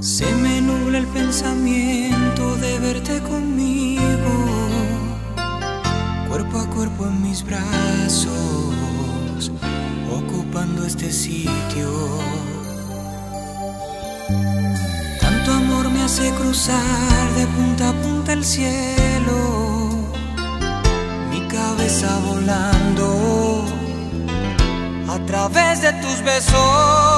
Se me nubla el pensamiento de verte conmigo, cuerpo a cuerpo en mis brazos, ocupando este sitio. Tanto amor me hace cruzar de punta a punta el cielo, mi cabeza volando a través de tus besos.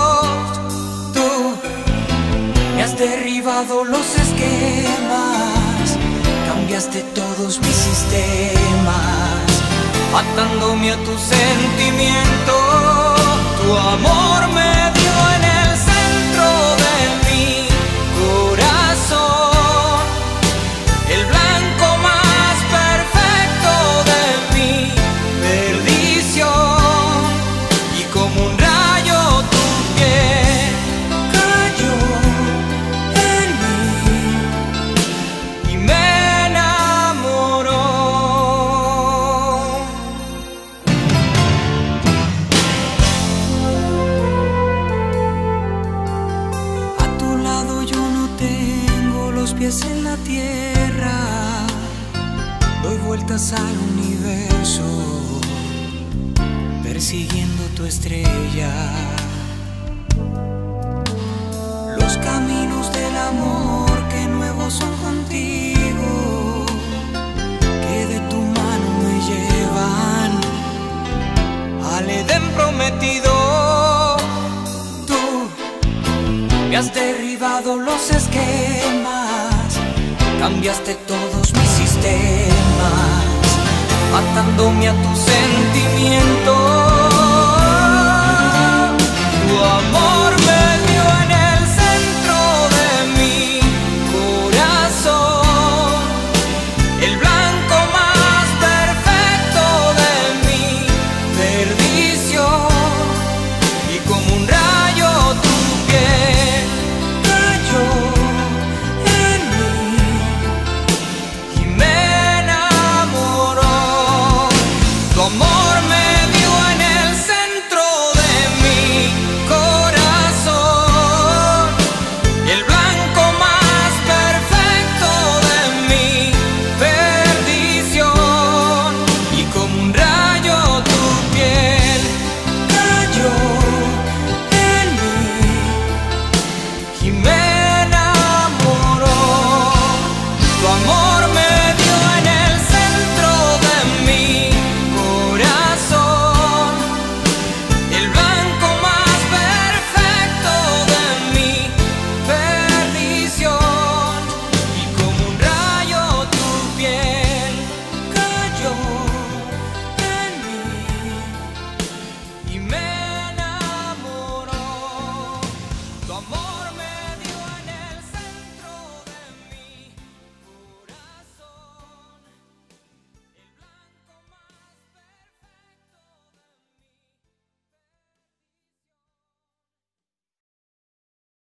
Derribado los esquemas, cambiaste todos mis sistemas, atándome a tu sentimiento. Tu amor me pies en la tierra, doy vueltas al universo persiguiendo tu estrella. Los caminos del amor que nuevos son contigo, que de tu mano me llevan al Edén prometido. Tú me has derribado los esquemas, cambiaste todos mis sistemas, atándome a tu sentimiento.